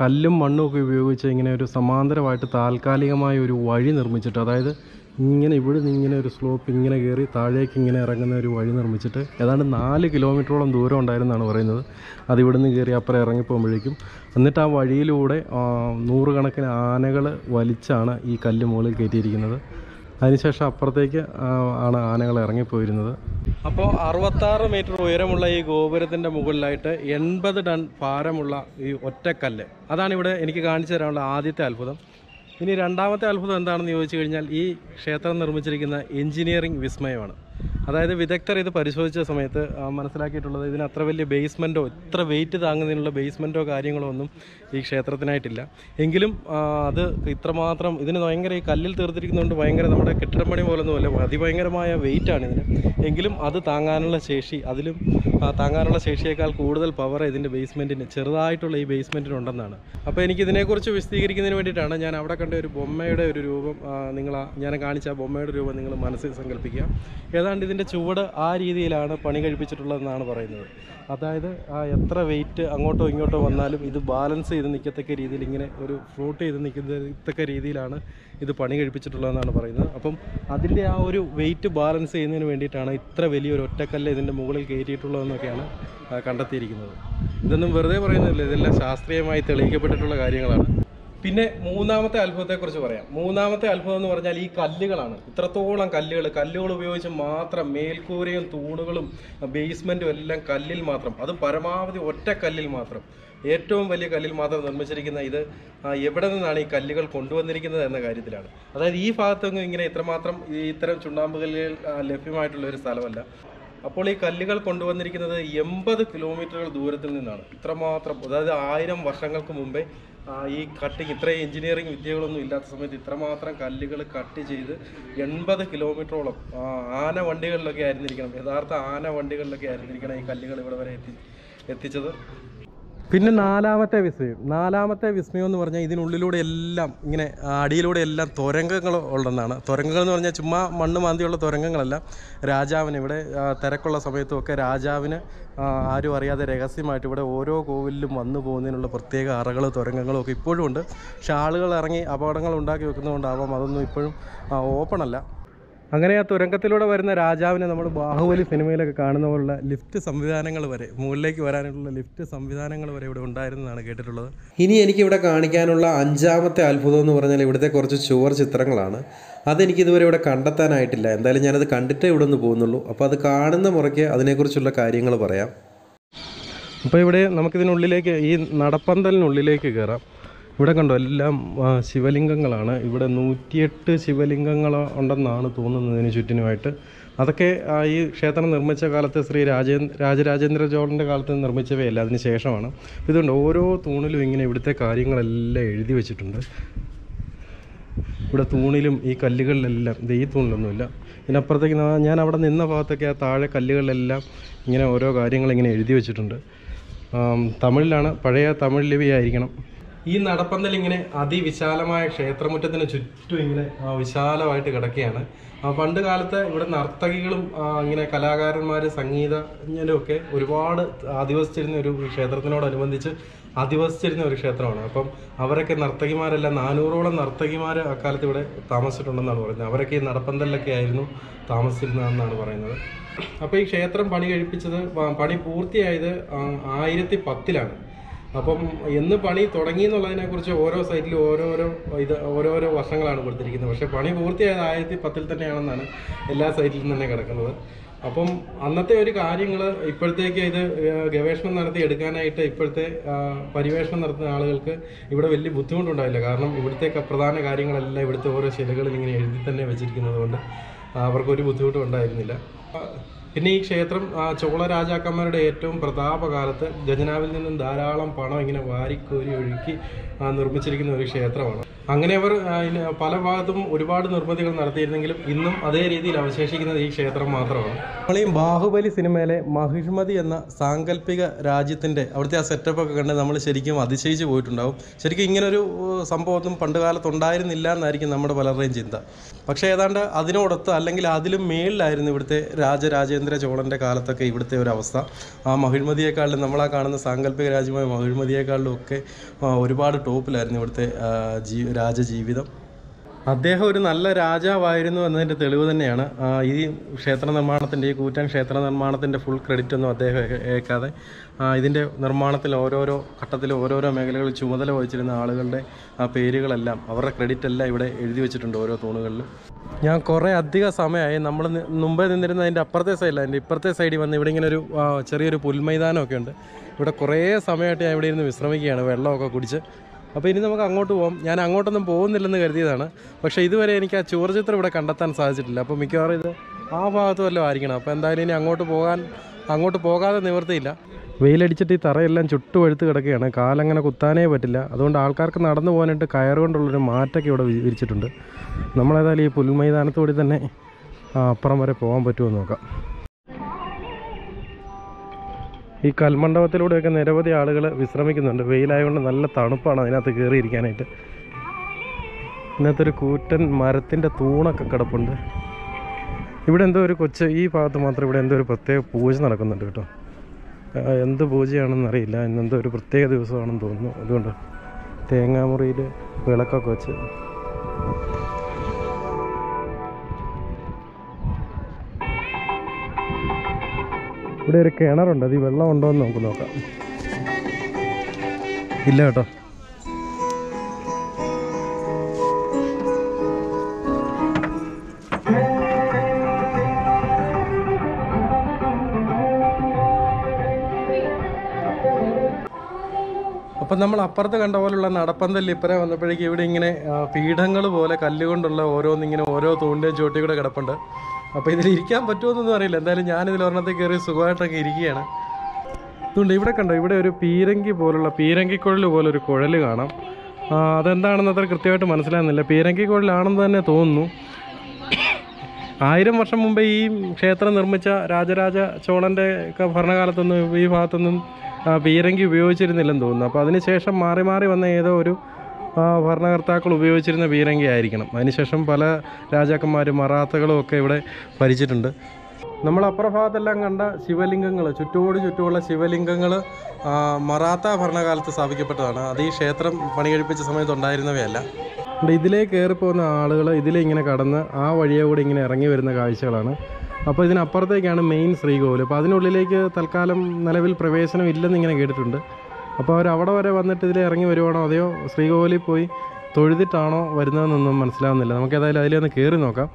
കല്ലും മണ്ണും ഒക്കെ ഉപയോഗിച്ച് ഇങ്ങനെ ഒരു സമാന്തരമായിട്ട് താൽക്കാലികമായ ഒരു വഴി നിർമ്മിച്ചിട്ട് അതായത് ഇങ്ങനെ ഇവിടെ നിന്ന് ഇങ്ങനെ ഒരു സ്ലോപ്പ് ഇങ്ങനെ കയറി താഴേക്ക് ഇങ്ങനെ ഇറങ്ങുന്ന ഒരു വഴി നിർമ്മിച്ചിട്ട് ഏതാണ്ട് നാല് കിലോമീറ്ററോളം ദൂരം ഉണ്ടായിരുന്നാണ് പറയുന്നത്. അത് ഇവിടെ നിന്ന് കയറി അപ്പുറം ഇറങ്ങിപ്പോകുമ്പോഴേക്കും എന്നിട്ട് ആ വഴിയിലൂടെ നൂറുകണക്കിന് ആനകൾ വലിച്ചാണ് ഈ കല്ല് മുകളിൽ കയറ്റിയിരിക്കുന്നത്. അതിനുശേഷം അപ്പുറത്തേക്ക് ആണ് ആനകൾ ഇറങ്ങിപ്പോയിരുന്നത്. അപ്പോൾ അറുപത്താറ് മീറ്റർ ഉയരമുള്ള ഈ ഗോപുരത്തിന്റെ മുകളിലായിട്ട് എൺപത് ടൺ ഭാരമുള്ള ഈ ഒറ്റക്കല്ല്. അതാണ് ഇവിടെ എനിക്ക് കാണിച്ചു തരാനുള്ള ആദ്യത്തെ അത്ഭുതം. ഇനി രണ്ടാമത്തെ അത്ഭുതം എന്താണെന്ന് ചോദിച്ചു കഴിഞ്ഞാൽ ഈ ക്ഷേത്രം നിർമ്മിച്ചിരിക്കുന്ന എഞ്ചിനീയറിംഗ് വിസ്മയമാണ്. അതായത് വിദഗ്ധർ ഇത് പരിശോധിച്ച സമയത്ത് മനസ്സിലാക്കിയിട്ടുള്ളത് ഇതിന് അത്ര വലിയ ബേസ്മെന്റോ ഇത്ര വെയിറ്റ് താങ്ങുന്നതിനുള്ള ബേസ്മെന്റോ കാര്യങ്ങളോ ഒന്നും ഈ ക്ഷേത്രത്തിനായിട്ടില്ല. എങ്കിലും അത് ഇത്രമാത്രം ഇതിന് ഭയങ്കര ഈ കല്ലിൽ തീർത്തിരിക്കുന്നതുകൊണ്ട് ഭയങ്കര നമ്മുടെ കെട്ടിടം പണി പോലൊന്നുമല്ല അതിഭയങ്കരമായ വെയിറ്റാണ് ഇതിന്. എങ്കിലും അത് താങ്ങാനുള്ള ശേഷി അതിലും താങ്ങാനുള്ള ശേഷിയേക്കാൾ കൂടുതൽ പവർ ഇതിന്റെ ബേസ്മെന്റിന് ചെറുതായിട്ടുള്ള ഈ ബേസ്മെന്റിന് ഉണ്ടെന്നാണ് അപ്പോൾ എനിക്ക് ഇതിനെക്കുറിച്ച് വിശദീകരിക്കുന്നതിന് വേണ്ടിയിട്ടാണ് ഞാൻ അവിടെ കണ്ട ഒരു ബൊമ്മയുടെ ഒരു രൂപം നിങ്ങൾ ഞാൻ കാണിച്ച ആ ബൊമ്മയുടെ രൂപം നിങ്ങൾ മനസ്സിൽ സങ്കല്പിക്കുക. ഏതാണ്ട് ഇതിന്റെ ചുവട് ആ രീതിയിലാണ് പണി കഴിപ്പിച്ചിട്ടുള്ളതെന്നാണ് പറയുന്നത്. അതായത് ആ എത്ര വെയിറ്റ് അങ്ങോട്ടോ ഇങ്ങോട്ടോ വന്നാലും ഇത് ബാലൻസ് ചെയ്ത് നിൽക്കത്തക്ക രീതിയിൽ ഇങ്ങനെ ഒരു ഫ്ലോട്ട് ചെയ്ത് നിൽക്കത്തക്ക രീതിയിലാണ് ഇത് പണി കഴിപ്പിച്ചിട്ടുള്ളതെന്നാണ് പറയുന്നത്. അപ്പം അതിന്റെ ആ ഒരു വെയിറ്റ് ബാലൻസ് ചെയ്യുന്നതിന് വേണ്ടിയിട്ടാണ് ഇത്ര വലിയൊരു ഒറ്റക്കല്ല് ഇതിന്റെ മുകളിൽ കയറ്റിയിട്ടുള്ളതെന്നൊക്കെയാണ് കണ്ടെത്തിയിരിക്കുന്നത്. ഇതൊന്നും വെറുതെ പറയുന്നില്ല ഇതെല്ലാം ശാസ്ത്രീയമായി തെളിയിക്കപ്പെട്ടിട്ടുള്ള കാര്യങ്ങളാണ്. പിന്നെ മൂന്നാമത്തെ അത്ഭുതത്തെക്കുറിച്ച് പറയാം. മൂന്നാമത്തെ അത്ഭുതം എന്ന് പറഞ്ഞാൽ ഈ കല്ലുകളാണ്. ഇത്രത്തോളം കല്ലുകൾ കല്ലുകൾ ഉപയോഗിച്ച് മാത്രം മേൽക്കൂരയും തൂണുകളും ബേസ്മെന്റും എല്ലാം കല്ലിൽ മാത്രം അത് പരമാവധി ഒറ്റ കല്ലിൽ മാത്രം. ഏറ്റവും വലിയ കല്ലിൽ മാത്രം നിർമ്മിച്ചിരിക്കുന്ന ഇത് എവിടെ നിന്നാണ് ഈ കല്ലുകൾ കൊണ്ടുവന്നിരിക്കുന്നത് എന്ന കാര്യത്തിലാണ്. അതായത് ഈ ഭാഗത്തൊന്നും ഇങ്ങനെ ഇത്രമാത്രം ഇത്തരം ചുണ്ണാമ്പ് കല്ലുകൾ ലഭ്യമായിട്ടുള്ള ഒരു സ്ഥലമല്ല. അപ്പോൾ ഈ കല്ലുകൾ കൊണ്ടുവന്നിരിക്കുന്നത് എൺപത് കിലോമീറ്ററുകൾ ദൂരത്തിൽ നിന്നാണ്. ഇത്രമാത്രം അതായത് ആയിരം വർഷങ്ങൾക്ക് മുമ്പേ ഈ കട്ടിങ് ഇത്രയും എഞ്ചിനീയറിംഗ് വിദ്യകളൊന്നും ഇല്ലാത്ത സമയത്ത് ഇത്രമാത്രം കല്ലുകൾ കട്ട് ചെയ്ത് എൺപത് കിലോമീറ്ററോളം ആന വണ്ടികളിലൊക്കെ ആയിരുന്നിരിക്കണം. യഥാർത്ഥ ആന വണ്ടികളിലൊക്കെ ആയിരുന്നിരിക്കണം ഈ കല്ലുകൾ ഇവിടെ വരെ എത്തി എത്തിച്ചത്. പിന്നെ നാലാമത്തെ വിസ്മയം. നാലാമത്തെ വിസ്മയം എന്ന് പറഞ്ഞാൽ ഇതിനുള്ളിലൂടെ എല്ലാം ഇങ്ങനെ അടിയിലൂടെ എല്ലാം തുരങ്കങ്ങൾ ഉള്ളതെന്നാണ്. തുരങ്കങ്ങൾ എന്ന് പറഞ്ഞാൽ ചുമ്മാ മണ്ണ് മാന്തിയുള്ള തുരങ്കങ്ങളല്ല. രാജാവിന് ഇവിടെ തിരക്കുള്ള സമയത്തുമൊക്കെ രാജാവിന് ആരും അറിയാതെ രഹസ്യമായിട്ട് ഇവിടെ ഓരോ കോവിലിലും വന്നു പോകുന്നതിനുള്ള പ്രത്യേക അറകൾ തുരങ്കങ്ങളും ഒക്കെ ഇപ്പോഴും ഉണ്ട്. പക്ഷെ ആളുകൾ ഇറങ്ങി അപകടങ്ങൾ ഉണ്ടാക്കി വെക്കുന്നതുകൊണ്ടാവാം അതൊന്നും ഇപ്പോഴും ഓപ്പണല്ല അങ്ങനെ ആ തുരങ്കത്തിലൂടെ വരുന്ന രാജാവിനെ നമ്മൾ ബാഹുബലി സിനിമയിലൊക്കെ കാണുന്ന പോലുള്ള ലിഫ്റ്റ് സംവിധാനങ്ങൾ വരെ മുകളിലേക്ക് വരാനുള്ള ലിഫ്റ്റ് സംവിധാനങ്ങൾ വരെ ഇവിടെ ഉണ്ടായിരുന്നതാണ് കേട്ടിട്ടുള്ളത്.
ഇനി എനിക്കിവിടെ കാണിക്കാനുള്ള അഞ്ചാമത്തെ അത്ഭുതം എന്ന് പറഞ്ഞാൽ ഇവിടുത്തെ കുറച്ച് ചുവർ ചിത്രങ്ങളാണ്. അതെനിക്ക് ഇതുവരെ ഇവിടെ കണ്ടെത്താനായിട്ടില്ല. എന്തായാലും ഞാനത് കണ്ടിട്ടേ ഇവിടെ നിന്ന് പോകുന്നുള്ളൂ. അപ്പോൾ അത് കാണുന്ന മുറയ്ക്ക് അതിനെക്കുറിച്ചുള്ള കാര്യങ്ങൾ പറയാം.
അപ്പോൾ ഇവിടെ നമുക്കിതിനുള്ളിലേക്ക് ഈ നടപ്പന്തലിനുള്ളിലേക്ക് കയറാം. ഇവിടെ കണ്ടോ എല്ലാം ശിവലിംഗങ്ങളാണ്. ഇവിടെ നൂറ്റിയെട്ട് ശിവലിംഗങ്ങൾ ഉണ്ടെന്നാണ് തോന്നുന്നതിന് ചുറ്റിനുമായിട്ട്. അതൊക്കെ ഈ ക്ഷേത്രം നിർമ്മിച്ച കാലത്ത് ശ്രീ രാജേ രാജരാജേന്ദ്ര ചോളന്റെ കാലത്ത് നിർമ്മിച്ചവയല്ല അതിന് ശേഷമാണ്. ഇതുകൊണ്ട് ഓരോ തൂണിലും ഇങ്ങനെ ഇവിടുത്തെ കാര്യങ്ങളെല്ലാം എഴുതി വെച്ചിട്ടുണ്ട്. ഇവിടെ തൂണിലും ഈ കല്ലുകളിലെല്ലാം ഇത് ഈ തൂണിലൊന്നുമില്ല. ഇതിനപ്പുറത്തേക്ക് ഞാൻ അവിടെ നിന്ന ഭാഗത്തൊക്കെ ആ താഴെ കല്ലുകളിലെല്ലാം ഇങ്ങനെ ഓരോ കാര്യങ്ങൾ ഇങ്ങനെ എഴുതി വെച്ചിട്ടുണ്ട്. തമിഴിലാണ് പഴയ തമിഴ് ലിപിയായിരിക്കണം. ഈ നടപ്പന്തൽ ഇങ്ങനെ അതിവിശാലമായ ക്ഷേത്രമുറ്റത്തിന് ചുറ്റും ഇങ്ങനെ വിശാലമായിട്ട് കിടക്കുകയാണ്. പണ്ട് കാലത്ത് ഇവിടെ നർത്തകികളും ഇങ്ങനെ കലാകാരന്മാർ സംഗീതജ്ഞരും ഒക്കെ ഒരുപാട് അധിവസിച്ചിരുന്ന ഒരു ക്ഷേത്രത്തിനോടനുബന്ധിച്ച് അധിവസിച്ചിരുന്ന ഒരു ക്ഷേത്രമാണ്. അപ്പം അവരൊക്കെ നർത്തകിമാരെല്ലാം നാനൂറോളം നർത്തകിമാർ അക്കാലത്ത് ഇവിടെ താമസിച്ചിട്ടുണ്ടെന്നാണ് പറയുന്നത്. അവരൊക്കെ ഈ നടപ്പന്തലിലൊക്കെ ആയിരുന്നു താമസിച്ചിരുന്നതെന്നാണ് പറയുന്നത്. അപ്പോൾ ഈ ക്ഷേത്രം പണി കഴിപ്പിച്ചത് പണി പൂർത്തിയായത് ആയിരത്തി പത്തിലാണ്. അപ്പം എന്ന് പണി തുടങ്ങി എന്നുള്ളതിനെ കുറിച്ച് ഓരോ സൈറ്റിലും ഓരോരോ ഇത് ഓരോരോ വർഷങ്ങളാണ് കൊടുത്തിരിക്കുന്നത്. പക്ഷേ പണി പൂർത്തിയായത് ആയിരത്തി പത്തിൽ തന്നെയാണെന്നാണ് എല്ലാ സൈറ്റിലും തന്നെ കിടക്കുന്നത്. അപ്പം അന്നത്തെ ഒരു കാര്യങ്ങൾ ഇപ്പോഴത്തേക്ക് ഇത് ഗവേഷണം നടത്തി എടുക്കാനായിട്ട് ഇപ്പോഴത്തെ പരിവേഷണം നടത്തുന്ന ആളുകൾക്ക് ഇവിടെ വലിയ ബുദ്ധിമുട്ടുണ്ടാവില്ല. കാരണം ഇവിടുത്തെ പ്രധാന കാര്യങ്ങളെല്ലാം ഇവിടുത്തെ ഓരോ ശിലകളിൽ ഇങ്ങനെ എഴുതി തന്നെ വെച്ചിരിക്കുന്നത് കൊണ്ട് അവർക്കൊരു ബുദ്ധിമുട്ടും ഉണ്ടായിരുന്നില്ല. പിന്നെ ഈ ക്ഷേത്രം ചോള രാജാക്കന്മാരുടെ ഏറ്റവും പ്രതാപകാലത്ത് ഖജനാവിൽ നിന്നും ധാരാളം പണം ഇങ്ങനെ വാരിക്കോരി ഒഴുക്കി നിർമ്മിച്ചിരിക്കുന്ന ഒരു ക്ഷേത്രമാണ്. അങ്ങനെ അവർ പല ഭാഗത്തും ഒരുപാട് നിർമ്മിതികൾ നടത്തിയിരുന്നെങ്കിലും ഇന്നും അതേ രീതിയിൽ അവശേഷിക്കുന്നത് ഈ ക്ഷേത്രം മാത്രമാണ്. നമ്മൾ ഈ ബാഹുബലി സിനിമയിലെ മഹിഷ്മതി എന്ന സാങ്കല്പിക രാജ്യത്തിന്റെ അവിടുത്തെ ആ സെറ്റപ്പ് ഒക്കെ കണ്ട് നമ്മൾ ശരിക്കും അതിശയിച്ച് പോയിട്ടുണ്ടാവും. ശരിക്കും ഇങ്ങനൊരു സംഭവത്തും പണ്ട് കാലത്ത് ഉണ്ടായിരുന്നില്ല എന്നായിരിക്കും നമ്മുടെ പലരുടെയും ചിന്ത. പക്ഷേ ഏതാണ്ട് അതിനോടൊത്ത് അല്ലെങ്കിൽ അതിലും മേളിലായിരുന്നു ഇവിടുത്തെ രാജരാജേന്ദ്ര ചോളന്റെ കാലത്തൊക്കെ ഇവിടുത്തെ ഒരു അവസ്ഥ. ആ മഹിഴ്മതിയെക്കാളിലും നമ്മളാ കാണുന്ന സാങ്കല്പിക രാജ്യമായ മഹിഴ്മതിയെക്കാളിലും ഒക്കെ ഒരുപാട് ടോപ്പിലായിരുന്നു ഇവിടുത്തെ ജീ രാജജീവിതം. അദ്ദേഹം ഒരു നല്ല രാജാവായിരുന്നു എന്നതിന്റെ തെളിവ് തന്നെയാണ്. ഈ ക്ഷേത്ര നിർമ്മാണത്തിന്റെ ഈ കൂറ്റൻ ക്ഷേത്ര നിർമ്മാണത്തിന്റെ ഫുൾ ക്രെഡിറ്റ് ഒന്നും അദ്ദേഹം ഏൽക്കാതെ ഇതിന്റെ നിർമ്മാണത്തിൽ ഓരോരോ ഘട്ടത്തിൽ ഓരോരോ മേഖലകളിൽ ചുമതല വഹിച്ചിരുന്ന ആളുകളുടെ ആ പേരുകളെല്ലാം അവരുടെ ക്രെഡിറ്റ് എല്ലാം ഇവിടെ എഴുതി വെച്ചിട്ടുണ്ട് ഓരോ തൂണുകളിലും. ഞാൻ കുറേ അധിക സമയമായി നമ്മൾ മുമ്പേ നിന്നിരുന്ന അതിന്റെ അപ്പുറത്തെ സൈഡിൽ അതിന്റെ ഇപ്പുറത്തെ സൈഡിൽ വന്ന് ഇവിടെ ഇങ്ങനെ ഒരു ചെറിയൊരു പുൽമൈതാനമൊക്കെ ഉണ്ട്. ഇവിടെ കുറേ സമയമായിട്ട് ഞാൻ ഇവിടെ ഇരുന്ന് വിശ്രമിക്കുകയാണ് വെള്ളമൊക്കെ കുടിച്ച്. അപ്പോൾ ഇനി നമുക്ക് അങ്ങോട്ട് പോകാം ഞാൻ അങ്ങോട്ടൊന്നും പോകുന്നില്ലെന്ന് കരുതിയതാണ്. പക്ഷേ ഇതുവരെ എനിക്ക് ആ ചുവർചിത്രം ഇവിടെ കണ്ടെത്താൻ സാധിച്ചിട്ടില്ല. അപ്പോൾ മിക്കവാറും ഇത് ആ ഭാഗത്ത് വല്ലതും ആയിരിക്കണം. അപ്പോൾ എന്തായാലും ഇനി അങ്ങോട്ട് പോകാൻ അങ്ങോട്ട് പോകാതെ നിവർത്തിയില്ല. വെയിലടിച്ചിട്ട് ഈ തറയെല്ലാം ചുട്ടുപഴുത്ത് കിടക്കുകയാണ്. കാലങ്ങനെ കുത്താനേ പറ്റില്ല. അതുകൊണ്ട് ആൾക്കാർക്ക് നടന്നു പോകാനായിട്ട് കയറുകൊണ്ടുള്ളൊരു മാറ്റൊക്കെ ഇവിടെ വിരിച്ചിട്ടുണ്ട്. നമ്മളേതായാലും ഈ പുൽമൈതാനത്തോടി തന്നെ അപ്പുറം വരെ പോകാൻ പറ്റുമോ നോക്കാം. ഈ കൽമണ്ഡപത്തിലൂടെയൊക്കെ നിരവധി ആളുകൾ വിശ്രമിക്കുന്നുണ്ട്. വെയിലായതുകൊണ്ട് നല്ല തണുപ്പാണ് അതിനകത്ത് കയറിയിരിക്കാനായിട്ട്. ഇതിനകത്തൊരു കൂറ്റൻ മരത്തിന്റെ തൂണൊക്കെ കിടപ്പുണ്ട്. ഇവിടെ എന്തോ ഒരു കൊച്ച് ഈ ഭാഗത്ത് മാത്രം ഇവിടെ എന്തോ ഒരു പ്രത്യേക പൂജ നടക്കുന്നുണ്ട് കേട്ടോ. എന്ത് പൂജയാണെന്ന് അറിയില്ല. ഇന്നെന്തോ ഒരു പ്രത്യേക ദിവസമാണെന്ന് തോന്നുന്നു. അതുകൊണ്ട് തേങ്ങാമുറിയിൽ വിളക്കൊക്കെ വെച്ച് ഇവിടെ ഒരു കിണറുണ്ട്. അത് ഈ വെള്ളം ഉണ്ടോ എന്ന് നമുക്ക് നോക്കാം. ഇല്ല കേട്ടോ. അപ്പം നമ്മൾ അപ്പുറത്ത് കണ്ട പോലുള്ള നടപ്പന്തൽ ഇപ്പറേ വന്നപ്പോഴേക്കും ഇവിടെ ഇങ്ങനെ പീഠങ്ങൾ പോലെ കല്ലുകൊണ്ടുള്ള ഓരോന്നിങ്ങനെ ഓരോ തൂണിന്റെയും ചോട്ടി കൂടെ കിടപ്പുണ്ട്. അപ്പോൾ ഇതിൽ ഇരിക്കാൻ പറ്റുമെന്നൊന്നും അറിയില്ല. എന്തായാലും ഞാനിതിൽ ഒരെണ്ണത്തിൽ കയറി സുഖമായിട്ടൊക്കെ ഇരിക്കുകയാണ്. അതുകൊണ്ട് ഇവിടെ കണ്ടോ? ഇവിടെ ഒരു പീരങ്കി പോലുള്ള പീരങ്കിക്കുഴൽ പോലെ ഒരു കുഴൽ കാണാം. അതെന്താണെന്ന് അത്ര കൃത്യമായിട്ട് മനസ്സിലാകുന്നില്ല. പീരങ്കി കുഴലാണെന്ന് തന്നെ തോന്നുന്നു. ആയിരം വർഷം മുമ്പേ ഈ ക്ഷേത്രം നിർമ്മിച്ച രാജരാജ ചോളന്റെ ഒക്കെ ഭരണകാലത്തൊന്നും ഈ ഭാഗത്തൊന്നും പീരങ്കി ഉപയോഗിച്ചിരുന്നില്ലെന്ന് തോന്നുന്നു. അപ്പോൾ അതിനുശേഷം മാറി മാറി വന്ന ഏതോ ഒരു ഭരണകർത്താക്കൾ ഉപയോഗിച്ചിരുന്ന പീരങ്കി ആയിരിക്കണം. അതിനുശേഷം പല രാജാക്കന്മാരും മറാത്തകളും ഒക്കെ ഇവിടെ ഭരിച്ചിട്ടുണ്ട്. നമ്മൾ അപ്പുറ ഭാഗത്തെല്ലാം കണ്ട ശിവലിംഗങ്ങൾ ചുറ്റോട് ചുറ്റുമുള്ള ശിവലിംഗങ്ങൾ മറാത്ത ഭരണകാലത്ത് സ്ഥാപിക്കപ്പെട്ടതാണ്. അത് ഈ ക്ഷേത്രം പണി കഴിപ്പിച്ച സമയത്ത് ഉണ്ടായിരുന്നവയല്ല. ഇതിലേ കയറി പോകുന്ന ആളുകൾ ഇതിലേ ഇങ്ങനെ കടന്ന് ആ വഴിയെ ഇങ്ങനെ ഇറങ്ങി വരുന്ന കാഴ്ചകളാണ്. അപ്പോൾ ഇതിനപ്പുറത്തേക്കാണ് മെയിൻ ശ്രീകോവിൽ അപ്പോൾ അതിനുള്ളിലേക്ക് തൽക്കാലം നിലവിൽ പ്രവേശനം ഇല്ലെന്ന് ഇങ്ങനെ കേട്ടിട്ടുണ്ട്. അപ്പോൾ അവർ അവിടെ വരെ വന്നിട്ട് ഇതിൽ ഇറങ്ങി വരുവാണോ? അതെയോ ശ്രീകോവിലിൽ പോയി തൊഴുതിട്ടാണോ വരുന്നതെന്നൊന്നും മനസ്സിലാവുന്നില്ല. നമുക്ക് ഏതായാലും അതിലൊന്ന് കയറി നോക്കാം.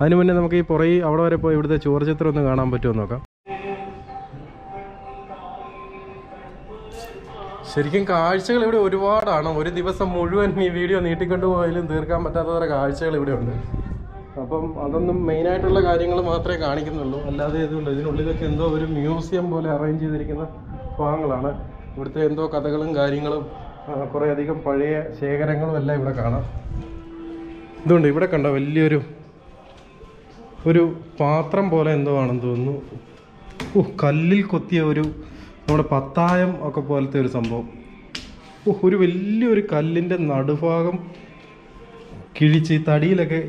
അതിന് മുന്നേ നമുക്ക് ഈ പുറകെ അവിടെ വരെ പോയി ഇവിടുത്തെ ചുവർചിത്രം ഒന്ന് കാണാൻ പറ്റുമോ നോക്കാം. ശരിക്കും കാഴ്ചകൾ ഇവിടെ ഒരുപാടാണ്. ഒരു ദിവസം മുഴുവൻ ഈ വീഡിയോ നീട്ടിക്കൊണ്ടു പോയാലും തീർക്കാൻ പറ്റാത്ത കാഴ്ചകൾ ഇവിടെ ഉണ്ട്. അപ്പം അതൊന്നും മെയിനായിട്ടുള്ള കാര്യങ്ങൾ മാത്രമേ കാണിക്കുന്നുള്ളൂ. അല്ലാതെ ഇതുണ്ട്. ഇതിനുള്ളിലൊക്കെ എന്തോ ഒരു മ്യൂസിയം പോലെ അറേഞ്ച് ചെയ്തിരിക്കുന്ന ഭാഗങ്ങളാണ്. ഇവിടുത്തെ എന്തോ കഥകളും കാര്യങ്ങളും കുറേയധികം പഴയ ശേഖരങ്ങളും എല്ലാം ഇവിടെ കാണാം. ഇതുണ്ട് ഇവിടെ കണ്ട വലിയൊരു ഒരു പാത്രം പോലെ എന്തോ ആണെന്ന് തോന്നുന്നു. കല്ലിൽ കൊത്തിയ ഒരു നമ്മുടെ പത്തായം ഒക്കെ പോലത്തെ ഒരു സംഭവം. ഒരു വലിയൊരു കല്ലിന്റെ നടുഭാഗം കിഴിച്ച് തടിയിലൊക്കെ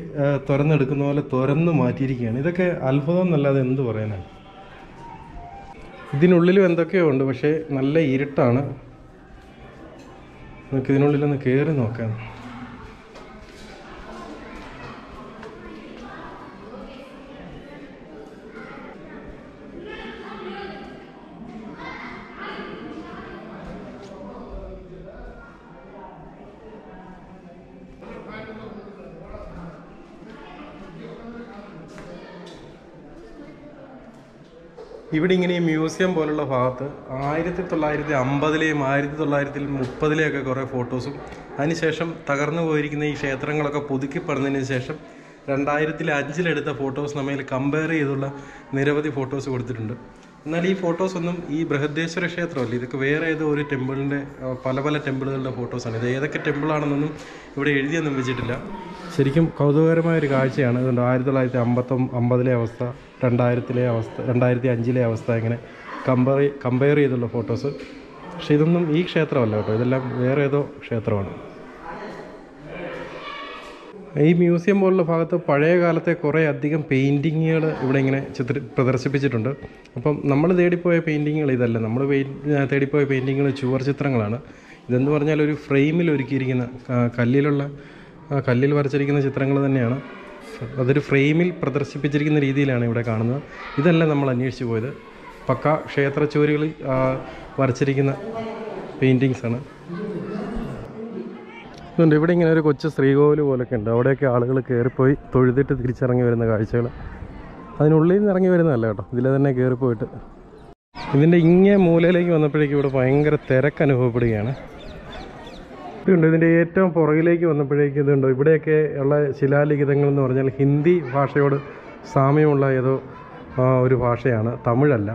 തുറന്നെടുക്കുന്ന പോലെ തുരന്ന് മാറ്റിയിരിക്കുകയാണ്. ഇതൊക്കെ അത്ഭുതം എന്നല്ലാതെ എന്ത് പറയാനാണ്? ഇതിനുള്ളിലും എന്തൊക്കെയോ ഉണ്ട് പക്ഷേ നല്ല ഇരുട്ടാണ്. നമുക്ക് ഇതിനുള്ളിലൊന്ന് കയറി നോക്കാം. ഇവിടെ ഇങ്ങനെ ഈ മ്യൂസിയം പോലുള്ള ഭാഗത്ത് ആയിരത്തി തൊള്ളായിരത്തി അമ്പതിലെയും ആയിരത്തി തൊള്ളായിരത്തി മുപ്പതിലെയൊക്കെ കുറേ ഫോട്ടോസും അതിനുശേഷം തകർന്നു പോയിരിക്കുന്ന ഈ ക്ഷേത്രങ്ങളൊക്കെ പുതുക്കി പുതുക്കിപ്പറന്നതിന് ശേഷം രണ്ടായിരത്തി അഞ്ചിലെടുത്ത ഫോട്ടോസ് നമ്മയിൽ കമ്പയർ ചെയ്തുള്ള നിരവധി ഫോട്ടോസ് കൊടുത്തിട്ടുണ്ട്. എന്നാൽ ഈ ഫോട്ടോസ് ഒന്നും ഈ ബൃഹദേശ്വര ക്ഷേത്രമല്ല ഇതൊക്കെ വേറെ ഏതോ ഒരു ടെമ്പിളിന്റെ പല പല ടെമ്പിളുകളുടെ ഫോട്ടോസാണ്. ഇത് ഏതൊക്കെ ടെമ്പിളാണെന്നൊന്നും ഇവിടെ എഴുതിയൊന്നും വെച്ചിട്ടില്ല. ശരിക്കും കൗതുകകരമായ ഒരു കാഴ്ചയാണ്. ഇതുണ്ട് ആയിരത്തി തൊള്ളായിരത്തി അമ്പത്തൊമ്പ അമ്പതിലെ അവസ്ഥ രണ്ടായിരത്തിലെ അവസ്ഥ രണ്ടായിരത്തി അഞ്ചിലെ അവസ്ഥ ഇങ്ങനെ കമ്പയർ കമ്പയർ ചെയ്തുള്ള ഫോട്ടോസ് പക്ഷെ ഇതൊന്നും ഈ ക്ഷേത്രമല്ല കേട്ടോ. ഇതെല്ലാം വേറെ ഏതോ ക്ഷേത്രമാണ്. ഈ മ്യൂസിയം പോലുള്ള ഭാഗത്ത് പഴയ കാലത്തെ കുറേ അധികം പെയിന്റിങ്ങുകൾ ഇവിടെ ഇങ്ങനെ ചിത്ര പ്രദർശിപ്പിച്ചിട്ടുണ്ട്. അപ്പം നമ്മൾ തേടിപ്പോയ പെയിന്റിങ്ങുകൾ ഇതല്ല. നമ്മൾ തേടിപ്പോയ പെയിന്റിങ്ങുകൾ ചുവർ ചിത്രങ്ങളാണ്. ഇതെന്ന് പറഞ്ഞാൽ ഒരു ഫ്രെയിമിൽ ഒരുക്കിയിരിക്കുന്ന കല്ലിലുള്ള കല്ലിൽ വരച്ചിരിക്കുന്ന ചിത്രങ്ങൾ തന്നെയാണ്. അതൊരു ഫ്രെയിമിൽ പ്രദർശിപ്പിച്ചിരിക്കുന്ന രീതിയിലാണ് ഇവിടെ കാണുന്നത്. ഇതല്ല നമ്മൾ അന്വേഷിച്ചു പോയത്. പക്ക ക്ഷേത്ര ചുവരുകളിൽ വരച്ചിരിക്കുന്ന പെയിന്റിങ്സ് ആണ്. ഇതുണ്ട്. ഇവിടെ ഇങ്ങനെ ഒരു കൊച്ചു ശ്രീകോവിൽ പോലൊക്കെ ഉണ്ട്. അവിടെയൊക്കെ ആളുകൾ കയറിപ്പോയി തൊഴുതിട്ട് തിരിച്ചിറങ്ങി വരുന്ന കാഴ്ചകൾ. അതിനുള്ളിൽ നിന്ന് ഇറങ്ങി വരുന്നതല്ല കേട്ടോ. ഇതിലെ തന്നെ കയറിപ്പോയിട്ട് ഇതിന്റെ ഇങ്ങേ മൂലയിലേക്ക് വന്നപ്പോഴേക്കും ഇവിടെ ഭയങ്കര തിരക്ക് അനുഭവപ്പെടുകയാണ്. ഇതുണ്ട്. ഇതിന്റെ ഏറ്റവും പുറകിലേക്ക് വന്നപ്പോഴേക്കും ഇതുണ്ട്. ഇവിടെയൊക്കെ ഉള്ള ശിലാലിഖിതങ്ങൾ എന്ന് പറഞ്ഞാൽ ഹിന്ദി ഭാഷയോട് സാമ്യമുള്ള ഏതോ ഒരു ഭാഷയാണ്. തമിഴല്ല.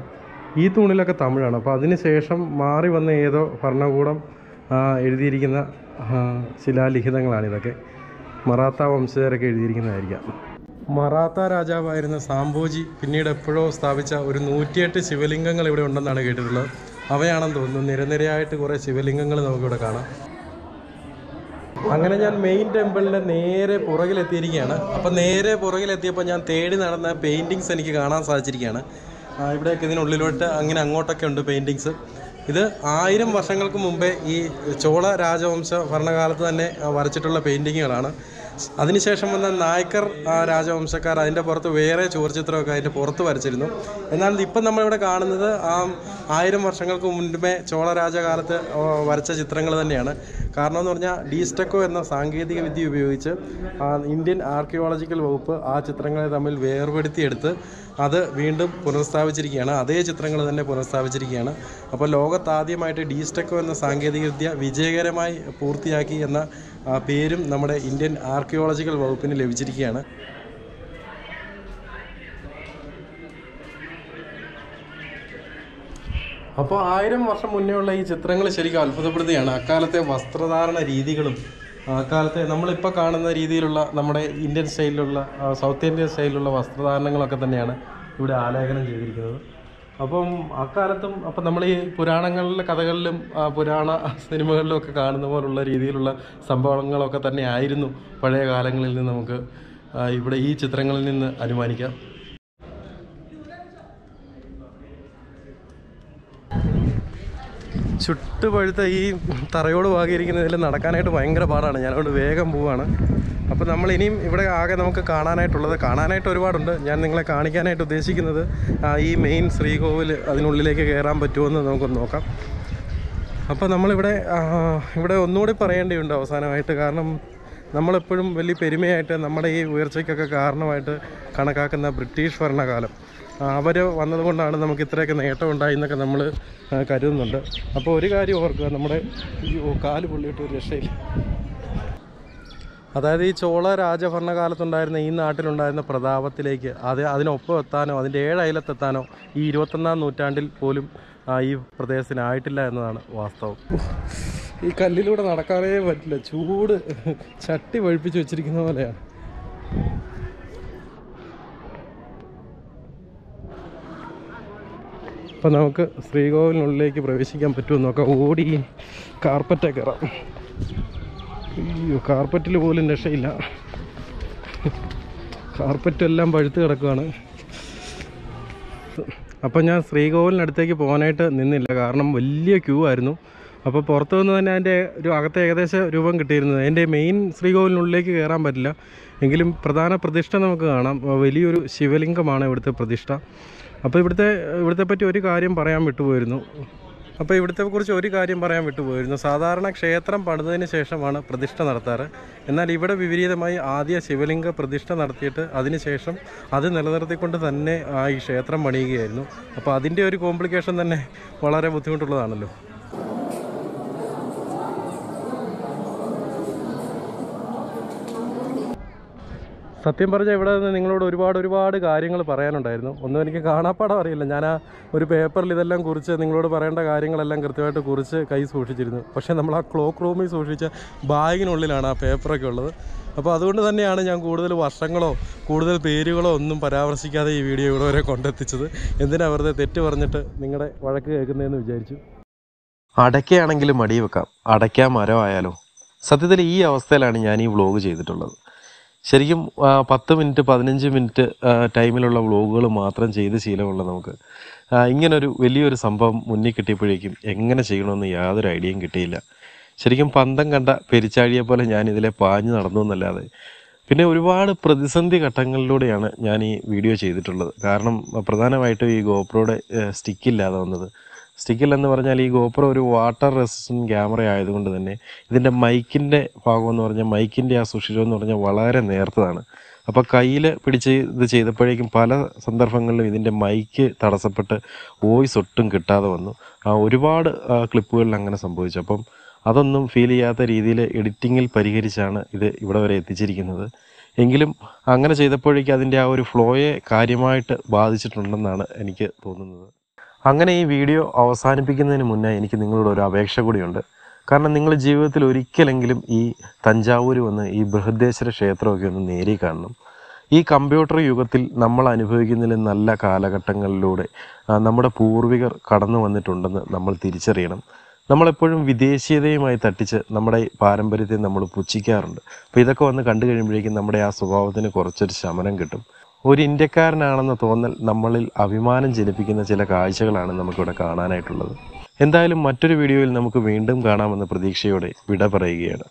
ഈ തൂണിലൊക്കെ തമിഴാണ്. അപ്പോൾ അതിന് ശേഷം മാറി വന്ന ഏതോ ഭരണകൂടം എഴുതിയിരിക്കുന്ന ശിലാലിഖിതങ്ങളാണ് ഇതൊക്കെ. മറാത്ത വംശജരൊക്കെ എഴുതിയിരിക്കുന്നതായിരിക്കാം. മറാത്ത രാജാവായിരുന്ന സാംബോജി പിന്നീട് എപ്പോഴോ സ്ഥാപിച്ച ഒരു നൂറ്റിയെട്ട് ശിവലിംഗങ്ങൾ ഇവിടെ ഉണ്ടെന്നാണ് കേട്ടിട്ടുള്ളത്. അവയാണെന്ന് തോന്നുന്നു. നിരനിരയായിട്ട് കുറേ ശിവലിംഗങ്ങൾ നമുക്കിവിടെ കാണാം. അങ്ങനെ ഞാൻ മെയിൻ ടെമ്പിളിന്റെ നേരെ പുറകിലെത്തിയിരിക്കുകയാണ്. അപ്പം നേരെ പുറകിലെത്തിയപ്പോൾ ഞാൻ തേടി നടന്ന പെയിന്റിങ്സ് എനിക്ക് കാണാൻ സാധിച്ചിരിക്കുകയാണ്. ഇവിടെയൊക്കെ ഇതിനുള്ളിലോട്ട് അങ്ങനെ അങ്ങോട്ടൊക്കെ ഉണ്ട് പെയിന്റിങ്സ് ഇത് ആയിരം വർഷങ്ങൾക്ക് മുമ്പേ ഈ ചോള രാജവംശ ഭരണകാലത്ത് തന്നെ വരച്ചിട്ടുള്ള പെയിന്റിങ്ങുകളാണ് അതിനുശേഷം വന്ന നായ്ക്കർ രാജവംശക്കാർ അതിന്റെ പുറത്ത് വേറെ ചുവർച്ചിത്രമൊക്കെ അതിന്റെ പുറത്ത് വരച്ചിരുന്നു. എന്നാൽ ഇപ്പം നമ്മളിവിടെ കാണുന്നത് ആ ആയിരം വർഷങ്ങൾക്ക് മുൻപേ ചോള രാജകാലത്ത് വരച്ച ചിത്രങ്ങൾ തന്നെയാണ്. കാരണം എന്ന് പറഞ്ഞാൽ ഡീസ്റ്റെക്കോ എന്ന സാങ്കേതിക വിദ്യ ഉപയോഗിച്ച് ഇന്ത്യൻ ആർക്കിയോളജിക്കൽ വകുപ്പ് ആ ചിത്രങ്ങളെ തമ്മിൽ വേർപെടുത്തിയെടുത്ത് അത് വീണ്ടും പുനഃസ്ഥാപിച്ചിരിക്കുകയാണ്. അതേ ചിത്രങ്ങൾ തന്നെ പുനഃസ്ഥാപിച്ചിരിക്കുകയാണ്. അപ്പോൾ ലോകത്താദ്യമായിട്ട് ഡീസ്റ്റെക്കോ എന്ന സാങ്കേതികവിദ്യ വിജയകരമായി പൂർത്തിയാക്കി എന്ന പേരും നമ്മുടെ ഇന്ത്യൻ ആർക്കിയോളജിക്കൽ വകുപ്പിന് ലഭിച്ചിരിക്കുകയാണ്. അപ്പോൾ ആയിരം വർഷം മുന്നേ ഉള്ള ഈ ചിത്രങ്ങൾ ശരിക്കും അത്ഭുതപ്പെടുത്തുകയാണ്. അക്കാലത്തെ വസ്ത്രധാരണ രീതികളും അക്കാലത്തെ നമ്മളിപ്പോൾ കാണുന്ന രീതിയിലുള്ള നമ്മുടെ ഇന്ത്യൻ സ്റ്റൈലിലുള്ള സൗത്ത് ഇന്ത്യൻ സ്റ്റൈലിലുള്ള വസ്ത്രധാരണങ്ങളൊക്കെ തന്നെയാണ് ഇവിടെ ആലേഖനം ചെയ്തിരിക്കുന്നത്. അപ്പം അക്കാലത്തും അപ്പം നമ്മൾ ഈ പുരാണങ്ങളിലെ കഥകളിലും പുരാണ സിനിമകളിലും ഒക്കെ കാണുന്ന പോലുള്ള രീതിയിലുള്ള സംഭവങ്ങളൊക്കെ തന്നെ ആയിരുന്നു പഴയ കാലങ്ങളിൽ നിന്ന് നമുക്ക് ഇവിടെ ഈ ചിത്രങ്ങളിൽ നിന്ന് അനുമാനിക്കാം. ചുട്ടുപഴുത്ത ഈ തറയോട് വാങ്ങിയിരിക്കുന്നതിൽ നടക്കാനായിട്ട് ഭയങ്കര പാടാണ്. ഞാനവിടെ വേഗം പോവാണ്. അപ്പോൾ നമ്മൾ ഇനിയും ഇവിടെ ആകെ നമുക്ക് കാണാനായിട്ടുള്ളത് കാണാനായിട്ട് ഒരുപാടുണ്ട്. ഞാൻ നിങ്ങളെ കാണിക്കാനായിട്ട് ഉദ്ദേശിക്കുന്നത് ഈ മെയിൻ ശ്രീകോവിൽ അതിനുള്ളിലേക്ക് കയറാൻ പറ്റുമെന്ന് നമുക്കൊന്ന് നോക്കാം. അപ്പോൾ നമ്മളിവിടെ ഇവിടെ ഒന്നുകൂടി പറയേണ്ടിയുണ്ട് അവസാനമായിട്ട്. കാരണം നമ്മളെപ്പോഴും വലിയ പെരുമയായിട്ട് നമ്മുടെ ഈ ഉയർച്ചയ്ക്കൊക്കെ കാരണമായിട്ട് കണക്കാക്കുന്ന ബ്രിട്ടീഷ് ഭരണകാലം. അവർ വന്നതുകൊണ്ടാണ് നമുക്ക് ഇത്രയൊക്കെ നേട്ടം ഉണ്ടായി എന്നൊക്കെ നമ്മൾ കരുതുന്നുണ്ട്. അപ്പോൾ ഒരു കാര്യം ഓർക്കുക നമ്മുടെ കാൽ പൊള്ളിയിട്ട് ഒരു രക്ഷയില്ല. അതായത് ഈ ചോള രാജഭരണകാലത്തുണ്ടായിരുന്ന ഈ നാട്ടിലുണ്ടായിരുന്ന പ്രതാപത്തിലേക്ക് അത് അതിനൊപ്പം എത്താനോ അതിന്റെ ഏഴയലത്തെത്താനോ ഈ ഇരുപത്തൊന്നാം നൂറ്റാണ്ടിൽ പോലും ഈ പ്രദേശത്തിനായിട്ടില്ല എന്നതാണ് വാസ്തവം. ഈ കല്ലിലൂടെ നടക്കാനേ പറ്റില്ല. ചൂട് ചട്ടി വഴിപ്പിച്ച് വെച്ചിരിക്കുന്ന പോലെയാണ്. അപ്പം നമുക്ക് ശ്രീകോവിലിനുള്ളിലേക്ക് പ്രവേശിക്കാൻ പറ്റുമെന്നൊക്കെ നോക്കാം. ഓടി കാർപ്പറ്റൊക്കെ കയറാം. അയ്യോ കാർപ്പറ്റിൽ പോലും രക്ഷയില്ല. കാർപ്പറ്റ് എല്ലാം പഴുത്ത് കിടക്കുകയാണ് അപ്പം ഞാൻ ശ്രീകോവിലിനടുത്തേക്ക് പോകാനായിട്ട് നിന്നില്ല. കാരണം വലിയ ക്യൂ ആയിരുന്നു. അപ്പോൾ പുറത്തു നിന്ന് തന്നെ അതിന്റെ ഒരു അകത്തെ ഏകദേശം രൂപം കിട്ടിയിരുന്നത്. എന്റെ മെയിൻ ശ്രീകോവിലിനുള്ളിലേക്ക് കയറാൻ പറ്റില്ല. എങ്കിലും പ്രധാന പ്രതിഷ്ഠ നമുക്ക് കാണാം. വലിയൊരു ശിവലിംഗമാണ് ഇവിടുത്തെ പ്രതിഷ്ഠ. അപ്പോൾ ഇവിടുത്തെ ഇവിടുത്തെ പറ്റി ഒരു കാര്യം പറയാൻ വിട്ടുപോയിരുന്നു. അപ്പോൾ ഇവിടുത്തെ കുറിച്ച് ഒരു കാര്യം പറയാൻ വിട്ടുപോയിരുന്നു. സാധാരണ ക്ഷേത്രം പണിതതിന് ശേഷമാണ് പ്രതിഷ്ഠ നടത്താറ്. എന്നാൽ ഇവിടെ വിപരീതമായി ആദ്യ ശിവലിംഗ പ്രതിഷ്ഠ നടത്തിയിട്ട് അതിനുശേഷം അത് നിലനിർത്തിക്കൊണ്ട് തന്നെ ആ ഈ ക്ഷേത്രം പണിയുകയായിരുന്നു. അപ്പോൾ അതിന്റെ ഒരു കോംപ്ലിക്കേഷൻ തന്നെ വളരെ ബുദ്ധിമുട്ടുള്ളതാണല്ലോ. സത്യം പറഞ്ഞാൽ ഇവിടെ നിന്ന് നിങ്ങളോട് ഒരുപാട് ഒരുപാട് കാര്യങ്ങൾ പറയാനുണ്ടായിരുന്നു. ഒന്നും എനിക്ക് കാണാപ്പാടം അറിയില്ല. ഞാൻ ആ ഒരു പേപ്പറിൽ ഇതെല്ലാം കുറിച്ച് നിങ്ങളോട് പറയേണ്ട കാര്യങ്ങളെല്ലാം കൃത്യമായിട്ട് കുറിച്ച് കൈ സൂക്ഷിച്ചിരുന്നു. പക്ഷേ നമ്മൾ ആ ക്ലോക്ക് റൂമിൽ സൂക്ഷിച്ച ബാഗിനുള്ളിലാണ് ആ പേപ്പറൊക്കെ ഉള്ളത്. അപ്പോൾ അതുകൊണ്ട് തന്നെയാണ് ഞാൻ കൂടുതൽ വർഷങ്ങളോ കൂടുതൽ പേരുകളോ ഒന്നും പരാമർശിക്കാതെ ഈ വീഡിയോ ഇവിടെ വരെ കൊണ്ടെത്തിച്ചത്. എന്തിനാ വെറുതെ തെറ്റ് പറഞ്ഞിട്ട് നിങ്ങളുടെ വഴക്ക് കേൾക്കുന്നതെന്ന് വിചാരിച്ചു?
അടയ്ക്കയാണെങ്കിലും മടി വെക്കാം അടയ്ക്കാൻ മരമായാലോ? സത്യത്തിൽ ഈ അവസ്ഥയിലാണ് ഞാൻ ഈ വ്ളോഗ് ചെയ്തിട്ടുള്ളത്. ശരിക്കും പത്ത് മിനിറ്റ് പതിനഞ്ച് മിനിറ്റ് ടൈമിലുള്ള വ്ളോഗുകൾ മാത്രം ചെയ്ത് ശീലമുള്ള നമുക്ക് ഇങ്ങനൊരു വലിയൊരു സംഭവം മുന്നിൽ കിട്ടിയപ്പോഴേക്കും എങ്ങനെ ചെയ്യണമെന്ന് യാതൊരു ഐഡിയയും കിട്ടിയില്ല.
ശരിക്കും പന്തം കണ്ട പെരിച്ചാഴിയെ പോലെ ഞാൻ ഇതിലെ പാഞ്ഞു നടന്നു എന്നല്ലാതെ. പിന്നെ ഒരുപാട് പ്രതിസന്ധി ഘട്ടങ്ങളിലൂടെയാണ് ഞാൻ ഈ വീഡിയോ ചെയ്തിട്ടുള്ളത്. കാരണം പ്രധാനമായിട്ടും ഈ ഗോപ്രോയുടെ സ്റ്റിക്കില്ലാതെ വന്നത്. സ്റ്റിക്കില്ലെന്ന് പറഞ്ഞാൽ ഈ ഗോപ്രോ ഒരു വാട്ടർ റെസിസ്റ്റന്റ് ക്യാമറ ആയതുകൊണ്ട് തന്നെ ഇതിന്റെ മൈക്കിന്റെ ഭാഗം എന്ന് പറഞ്ഞാൽ മൈക്കിന്റെ ആ സുഷിരം എന്ന് പറഞ്ഞാൽ വളരെ നേർത്തതാണ്. അപ്പോൾ കയ്യിൽ പിടിച്ച് ഇത് ചെയ്തപ്പോഴേക്കും പല സന്ദർഭങ്ങളിലും ഇതിന്റെ മൈക്ക് തടസ്സപ്പെട്ട് വോയിസ് ഒട്ടും കിട്ടാതെ വന്നു. ആ ഒരുപാട് ക്ലിപ്പുകളിൽ അങ്ങനെ സംഭവിച്ചു. അപ്പം അതൊന്നും ഫീൽ ചെയ്യാത്ത രീതിയിൽ എഡിറ്റിങ്ങിൽ പരിഹരിച്ചാണ് ഇത് ഇവിടെ വരെ എത്തിച്ചിരിക്കുന്നത്. എങ്കിലും അങ്ങനെ ചെയ്തപ്പോഴേക്കും അതിന്റെ ആ ഒരു ഫ്ലോയെ കാര്യമായിട്ട് ബാധിച്ചിട്ടുണ്ടെന്നാണ് എനിക്ക് തോന്നുന്നത്. അങ്ങനെ ഈ വീഡിയോ അവസാനിപ്പിക്കുന്നതിന് മുന്നേ എനിക്ക് നിങ്ങളോട് ഒരു അപേക്ഷ കൂടിയുണ്ട്. കാരണം നിങ്ങൾ ജീവിതത്തിൽ ഒരിക്കലെങ്കിലും ഈ തഞ്ചാവൂർ വന്ന് ഈ ബൃഹദേശ്വര ക്ഷേത്രമൊക്കെ ഒന്ന് നേരി കാണണം. ഈ കമ്പ്യൂട്ടർ യുഗത്തിൽ നമ്മൾ അനുഭവിക്കുന്നതിൽ നല്ല കാലഘട്ടങ്ങളിലൂടെ നമ്മുടെ പൂർവികർ കടന്നു വന്നിട്ടുണ്ടെന്ന് നമ്മൾ തിരിച്ചറിയണം. നമ്മളെപ്പോഴും വിദേശീയതയുമായി തട്ടിച്ച് നമ്മുടെ പാരമ്പര്യത്തെ നമ്മൾ പുച്ഛിക്കാറുണ്ട്. അപ്പോൾ ഇതൊക്കെ വന്ന് കണ്ടു കഴിയുമ്പോഴേക്കും നമ്മുടെ ആ സ്വഭാവത്തിന് കുറച്ചൊരു ശമനം കിട്ടും. ഒരു ഇന്ത്യക്കാരനാണെന്ന തോന്നൽ നമ്മളിൽ അഭിമാനം ജനിപ്പിക്കുന്ന ചില കാഴ്ചകളാണ് നമുക്കിവിടെ കാണാനായിട്ടുള്ളത്. എന്തായാലും മറ്റൊരു വീഡിയോയിൽ നമുക്ക് വീണ്ടും കാണാമെന്ന പ്രതീക്ഷയോടെ വിട പറയുകയാണ്.